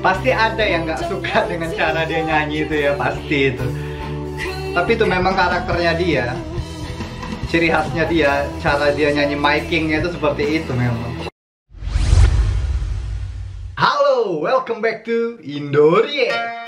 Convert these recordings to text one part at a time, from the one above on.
pasti ada yang nggak suka dengan cara dia nyanyi itu ya pasti itu. Tapi itu memang karakternya dia. Ciri khasnya dia cara dia nyanyi micingnya itu seperti itu memang. Halo welcome back to Indorie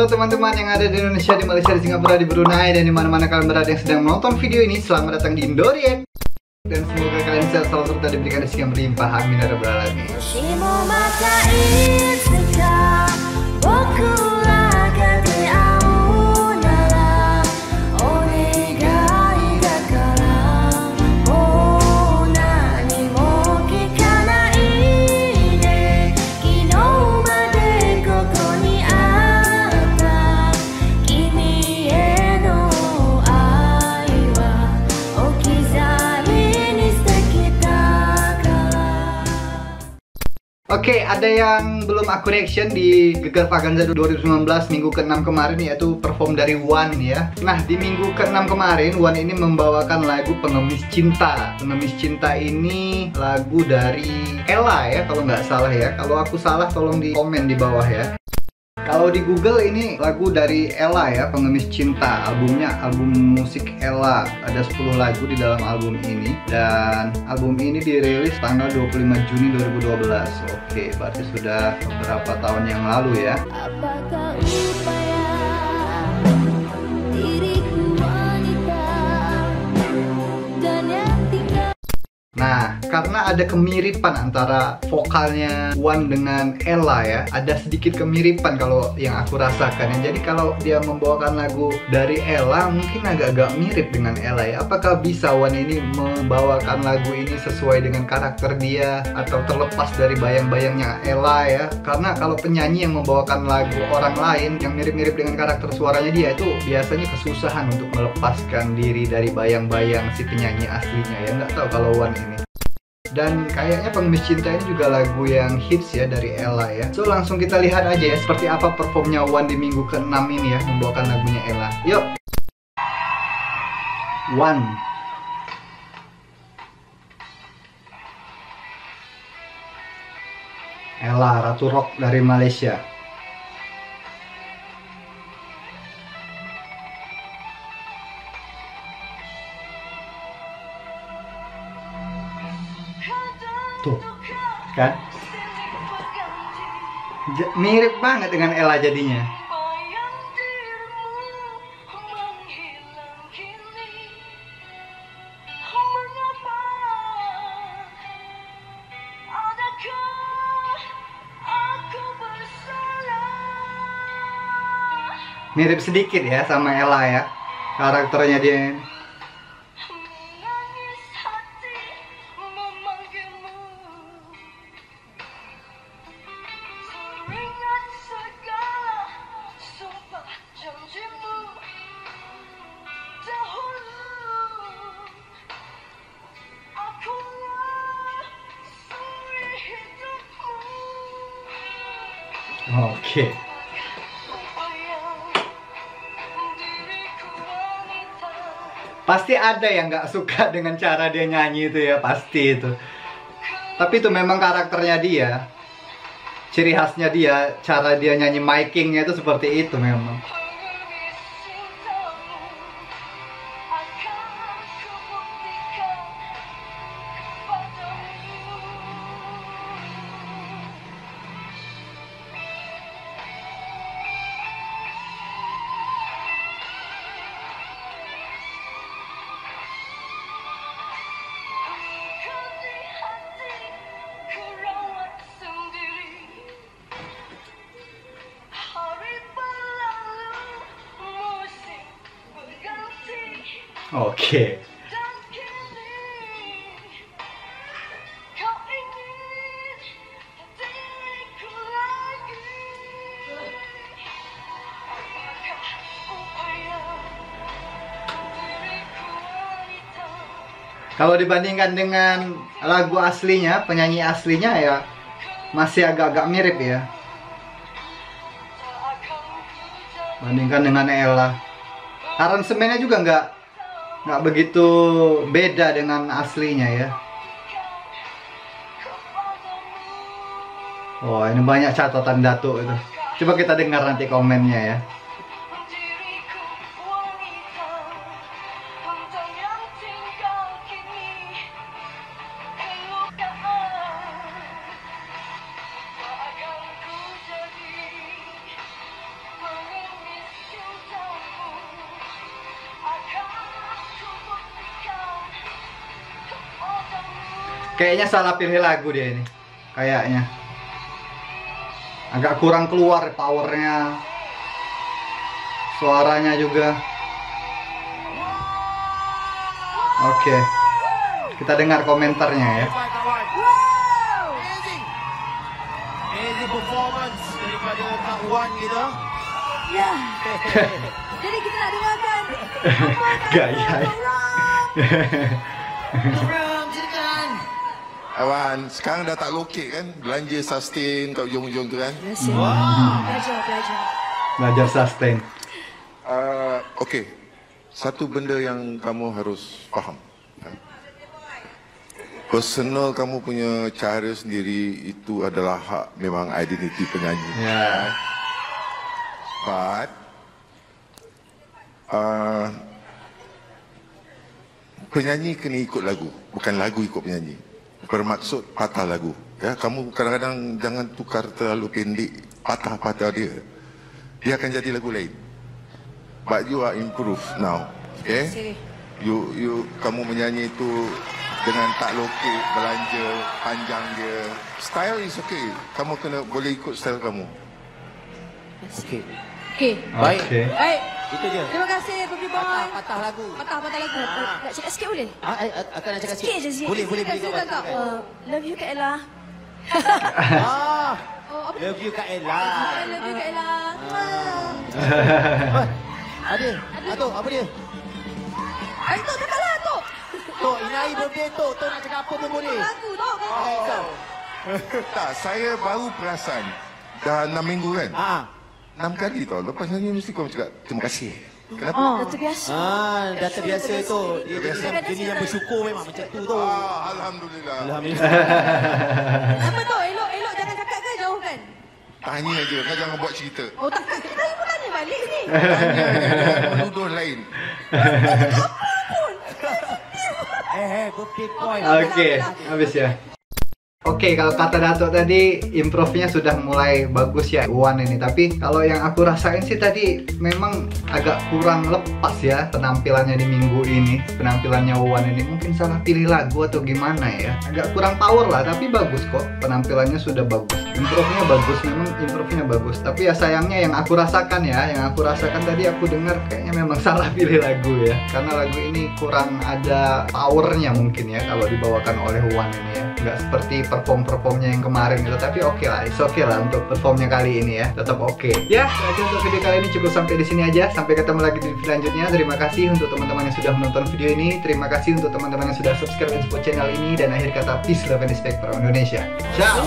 Halo teman-teman yang ada di Indonesia, di Malaysia, di Singapura, di Brunei, dan di mana-mana kalian berada yang sedang menonton video ini Selamat datang di Indorien. Dan semoga kalian sehat selalu serta diberikan rezeki yang berlimpah. Amin ya rabbal Oke, ada yang belum aku reaction di Gegar Vaganza 2019 minggu ke-6 kemarin yaitu perform dari Wan ya. Nah, di minggu ke-6 kemarin Wan ini membawakan lagu Pengemis Cinta. Pengemis Cinta ini lagu dari Ella ya kalau nggak salah ya. Kalau aku salah tolong di komen di bawah ya. Kalau di Google ini lagu dari Ella ya, Pengemis Cinta. Albumnya album musik Ella. Ada 10 lagu di dalam album ini dan album ini dirilis tanggal 25 Juni 2012. Oke, berarti sudah beberapa tahun yang lalu ya. Apakah Nah, karena ada kemiripan antara vokalnya Wan dengan Ella ya, ada sedikit kemiripan kalau yang aku rasakan ya. Jadi kalau dia membawakan lagu dari Ella mungkin agak-agak mirip dengan Ella ya. Apakah bisa Wan ini membawakan lagu ini sesuai dengan karakter dia atau terlepas dari bayang-bayangnya Ella ya? Karena kalau penyanyi yang membawakan lagu orang lain yang mirip-mirip dengan karakter suaranya dia itu biasanya kesusahan untuk melepaskan diri dari bayang-bayang si penyanyi aslinya ya. Nggak tahu kalau Wan ini. Dan kayaknya Pengemis Cinta ini juga lagu yang hits ya dari Ella ya. So langsung kita lihat aja ya seperti apa performnya Wan di minggu ke-6 ini ya membawakan lagunya Ella. Yuk. One. Ella Ratu Rock dari Malaysia. Tuh, kan? J- mirip banget dengan Ella jadinya. Mirip sedikit ya sama Ella ya. Karakternya dia. Oke. Pasti ada yang nggak suka dengan cara dia nyanyi itu ya, pasti itu. Tapi itu memang karakternya dia. Ciri khasnya dia, cara dia nyanyi micingnya itu seperti itu memang. Wanita Kalau dibandingkan dengan lagu aslinya, penyanyi aslinya ya masih agak-agak mirip ya. Bandingkan dengan Ella aransemennya juga nggak nggak begitu beda dengan aslinya ya. Wah ini banyak catatan Datuk itu. Coba kita dengar nanti komennya ya Kayaknya salah pilih lagu dia ini Kayaknya Agak kurang keluar powernya Suaranya juga Oke Kita dengar komentarnya ya kawan. Amazing. Amazing performance daripada Kak Wan kita. Ya Jadi kita nak dengarkan Apa Gaya. Awan, sekarang dah tak lokek kan? Belanja sustain kat ujung-ujung tu kan? Biasa Belajar, belajar Belajar sustain Uh, Okey, satu benda yang kamu harus faham. Ha? Personal kamu punya cara sendiri itu adalah hak memang identiti penyanyi. Ya But uh, penyanyi kena ikut lagu, bukan lagu ikut penyanyi. Bermaksud patah lagu. Ya, kamu kadang-kadang jangan tukar terlalu pendek patah-patah dia. Dia akan jadi lagu lain. But you are improve now. Okay? Okey. You you kamu menyanyi itu dengan tak lokek, belanja panjang dia. Style is okay. Kamu kena boleh ikut style kamu. Okey. Okey Baik. Oke Baik Itu je. Terima kasih Kopi Boy Patah, patah lagu. Patah-patah lagu Nak cakap sikit boleh? Ah, eh, akan nak cakap Sikit je sikit Boleh, boleh, boleh. Silakan. Uh, Love you Kak Ella Ah, Oh apa love you Kak Ella. Love you Kak Ella Ah, Ada. Atuk, apa dia? Ay, Tok cakaplah Tok Tok, ini hari birthday Tok. Tok nak cakap apa pun boleh. Lagu Tok Oh. tak, saya baru perasan dah 6 minggu kan? Ah. 6 kali tau. Lepas nyanyi mesti kau cakap terima kasih. Kenapa? Oh Dah terbiasa Ah, dah terbiasa tu. Dia jenis yang bersyukur memang macam tu tu. Ah, Alhamdulillah. Alhamdulillah. Apa Tok? Elok, elok jangan cakap ke jauhkan? Tanya je, kau jangan buat cerita. Oh tak, saya pun tanya balik ni Tanya menuduh lain. eh, eh, birthday boy. Oke, habis ya. Oke, kalau kata Dato tadi improve-nya sudah mulai bagus ya Wan ini. Tapi kalau yang aku rasain sih tadi memang agak kurang lepas ya penampilannya di minggu ini. Penampilannya Wan ini mungkin salah pilih lagu atau gimana ya. Agak kurang power lah, tapi bagus kok. Penampilannya sudah bagus. Improve-nya bagus, memang improve-nya bagus. Tapi ya sayangnya yang aku rasakan ya, yang aku rasakan tadi aku dengar kayaknya memang salah pilih lagu ya. Karena lagu ini kurang ada powernya mungkin ya kalau dibawakan oleh Wan ini ya. Nggak seperti perform-performnya yang kemarin gitu. Tapi oke okay lah it's okay lah untuk performnya kali ini ya. Tetap oke. Okay. ya aja untuk video kali ini. Cukup sampai di sini aja. Sampai ketemu lagi di video selanjutnya. Terima kasih untuk teman-teman yang sudah menonton video ini. Terima kasih untuk teman-teman yang sudah subscribe dan support channel ini. Dan akhir kata peace love and respect pro Indonesia. Ciao.